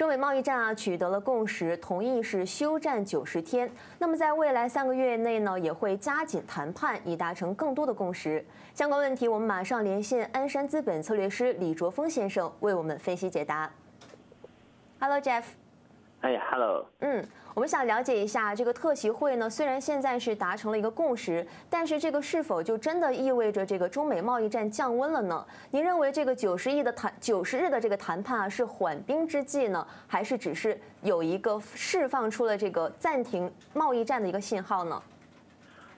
中美贸易战啊取得了共识，同意是休战九十天。那么在未来三个月内呢，也会加紧谈判，以达成更多的共识。相关问题，我们马上连线鞍山资本策略师李卓峰先生为我们分析解答。Hello Jeff。哎，Hello。嗯。我们想了解一下这个特席会呢，虽然现在是达成了一个共识，但是这个是否就真的意味着这个中美贸易战降温了呢？您认为这个九十亿的谈九十日的这个谈判啊是缓兵之计呢，还是只是有一个释放出了这个暂停贸易战的一个信号呢？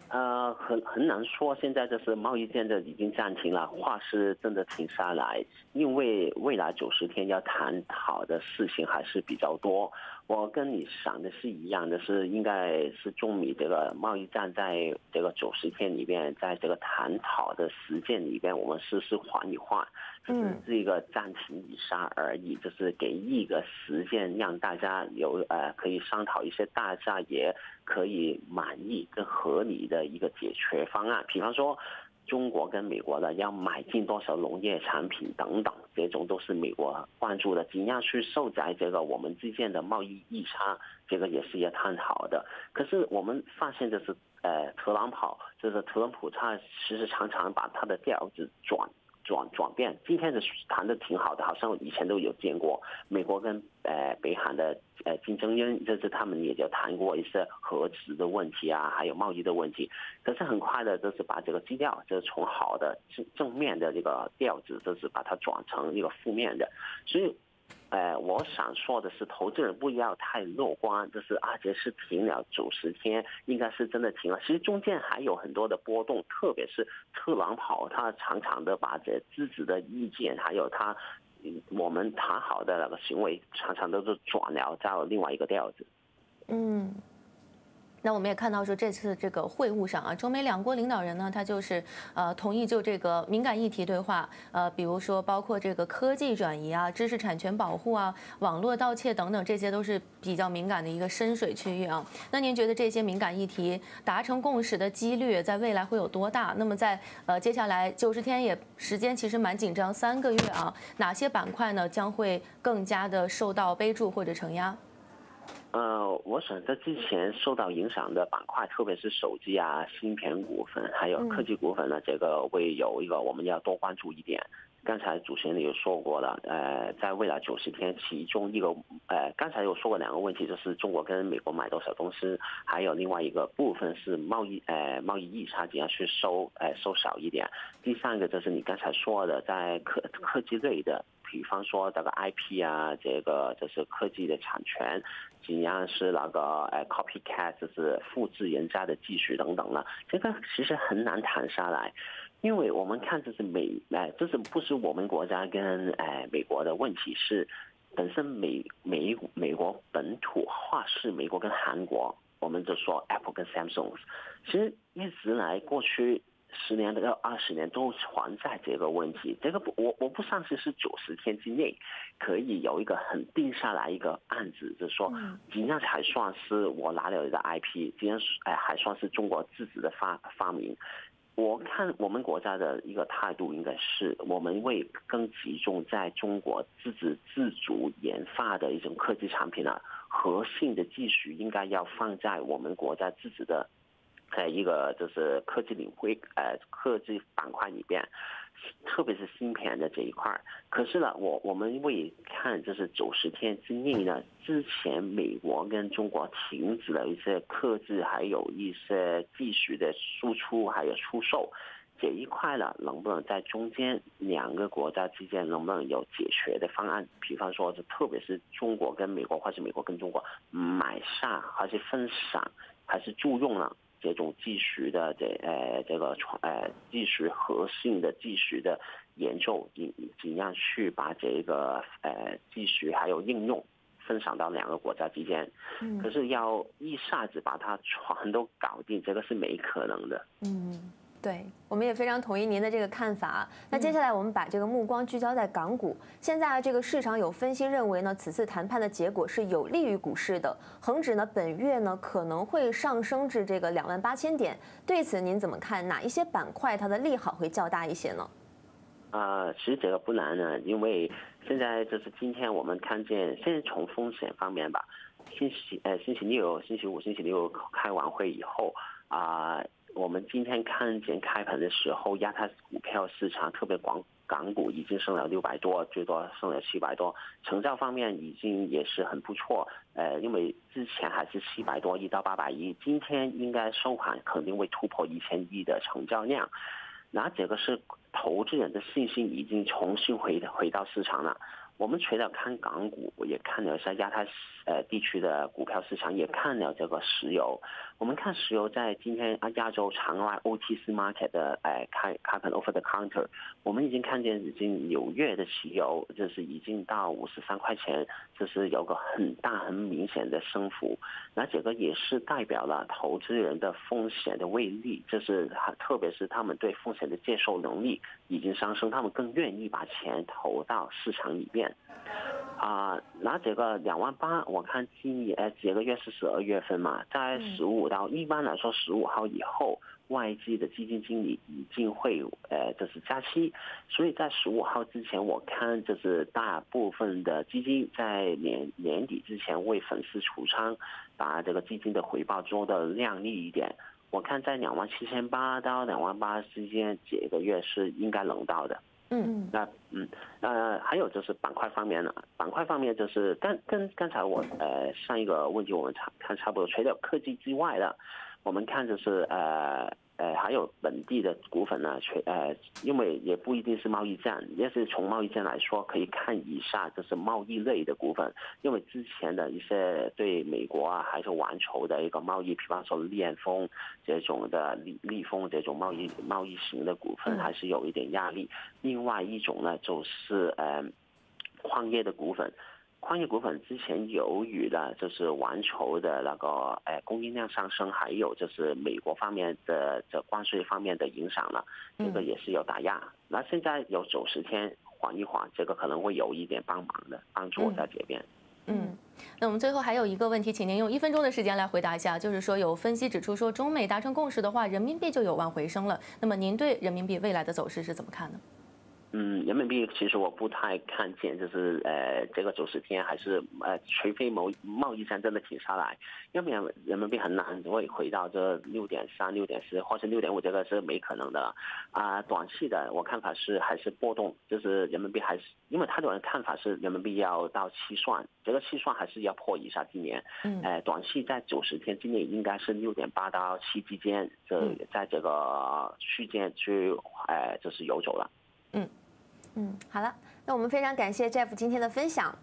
呃，很很难说，现在就是贸易战的已经暂停了，话是真的停下来，因为未来九十天要探讨的事情还是比较多。我跟你想的是一样的，是应该是中美这个贸易战在这个九十天里边，在这个探讨的实践里边，我们试试缓一缓，就是一个暂停一下而已，就是给一个时间让大家有呃可以商讨一些大家也可以满意跟合理的一个解决方案，比方说。中国跟美国的要买进多少农业产品等等，这种都是美国关注的，怎样去受在这个我们之间的贸易逆差，这个也是要探讨的。可是我们发现就是，呃，特朗普就是特朗普，他时时常常把他的调子转。转转变，今天的谈的挺好的，好像以前都有见过。美国跟呃北韩的呃竞争，因这次他们也就谈过一些核子的问题啊，还有贸易的问题。可是很快的，就是把这个基调，就是从好的正正面的这个调子，就是把它转成一个负面的，所以。呃，我想说的是，投资人不要太乐观，就是阿杰是停了九十天，应该是真的停了。其实中间还有很多的波动，特别是特朗普，他常常的把这自己的意见，还有他我们谈好的那个行为，常常都是转了到另外一个调子。嗯。那我们也看到说，这次这个会晤上啊，中美两国领导人呢，他就是呃同意就这个敏感议题对话，呃，比如说包括这个科技转移啊、知识产权保护啊、网络盗窃等等，这些都是比较敏感的一个深水区域啊。那您觉得这些敏感议题达成共识的几率在未来会有多大？那么在呃接下来九十天也时间其实蛮紧张，三个月啊，哪些板块呢将会更加的受到悲注或者承压？呃，我选择之前受到影响的板块，特别是手机啊、芯片股份，还有科技股份呢，这个会有一个我们要多关注一点。刚才主持人也说过了，呃，在未来九十天，其中一个呃，刚才有说过两个问题，就是中国跟美国买多少公司，还有另外一个部分是贸易呃贸易逆差怎样去收呃收少一点。第三个就是你刚才说的，在科科技类的。比方说这个 IP 啊，这个就是科技的产权，怎样是那个呃 copycat，就是复制人家的技术等等了。这个其实很难谈下来，因为我们看这是美，哎，这是不是我们国家跟哎美国的问题？是本身美美美国本土化是美国跟韩国，我们就说 Apple 跟 Samsung，其实一直来过去。十年到二十年都存在这个问题，这个不，我我不相信是九十天之内可以有一个很定下来一个案子，就是说怎样才算是我拿了一个 IP，怎样哎还算是中国自己的发发明？我看我们国家的一个态度应该是，我们会更集中在中国自己自主研发的一种科技产品啊，核心的技术应该要放在我们国家自己的。在一个就是科技领域，呃，科技板块里边，特别是芯片的这一块可是呢，我我们会看，就是九十天之内呢，之前美国跟中国停止了一些科技，还有一些技术的输出，还有出售这一块呢，能不能在中间两个国家之间能不能有解决的方案？比方说，是特别是中国跟美国，或是美国跟中国买下，还是分散，还是注用了？这种技术的这呃这个传呃技术核心的技术的研究，怎怎样去把这个呃技术还有应用分享到两个国家之间？嗯，可是要一下子把它全都搞定，这个是没可能的。嗯。对，我们也非常同意您的这个看法。那接下来我们把这个目光聚焦在港股。现在这个市场有分析认为呢，此次谈判的结果是有利于股市的。恒指呢，本月呢可能会上升至这个两万八千点。对此您怎么看？哪一些板块它的利好会较大一些呢？呃，其实这个不难呢，因为现在就是今天我们看见，现在从风险方面吧，星期呃星期六、星期五、星期六开完会以后啊，我们今天看见开盘的时候，亚太股票市场特别广。港股已经升了六百多，最多升了七百多，成交方面已经也是很不错。呃，因为之前还是七百多亿到八百亿，今天应该收盘肯定会突破一千亿的成交量。那这个是投资人的信心已经重新回回到市场了。我们除了看港股，也看了一下亚太呃地区的股票市场，也看了这个石油。我们看石油在今天啊亚洲场外 OTC market 的哎开开盘 over the counter，我们已经看见已经纽约的石油就是已经到五十三块钱，就是有个很大很明显的升幅。那这个也是代表了投资人的风险的威力，就是特别是他们对风险的接受能力已经上升，他们更愿意把钱投到市场里面。啊，那这个两万八，我看今年呃这个月是十二月份嘛，在十五到一般来说十五号以后，外资的基金经理已经会呃就是假期，所以在十五号之前，我看就是大部分的基金在年年底之前为粉丝储仓，把这个基金的回报做的靓丽一点。我看在两万七千八到两万八之间，这个月是应该轮到的。嗯，那嗯，呃，还有就是板块方面呢，板块方面就是刚跟刚才我呃上一个问题我们差看差不多，除了科技之外的，我们看就是呃。呃，还有本地的股份呢，全呃，因为也不一定是贸易战，要是从贸易战来说，可以看一下就是贸易类的股份，因为之前的一些对美国啊还是环球的一个贸易，比方说链丰这种的利利丰这种贸易贸易型的股份，还是有一点压力。另外一种呢，就是呃，矿业的股份。矿业股份之前由于呢，就是环球的那个呃供应量上升，还有就是美国方面的这关税方面的影响了，这个也是有打压。那现在有九十天缓一缓，这个可能会有一点帮忙的帮助在这边。嗯，那我们最后还有一个问题，请您用一分钟的时间来回答一下，就是说有分析指出说，中美达成共识的话，人民币就有望回升了。那么您对人民币未来的走势是怎么看呢？嗯，人民币其实我不太看见，就是呃，这个九十天还是呃，除非某贸易战真的停下来，要不然人民币很难会回到这六点三、六点四或者六点五，这个是没可能的。啊，短期的我看法是还是波动，就是人民币还是，因为太多人看法是人民币要到七算，这个七算还是要破一下今年。嗯。呃，短期在九十天之内应该是六点八到七之间，这在这个区间去，呃，就是游走了。嗯。嗯，好了，那我们非常感谢 Jeff 今天的分享。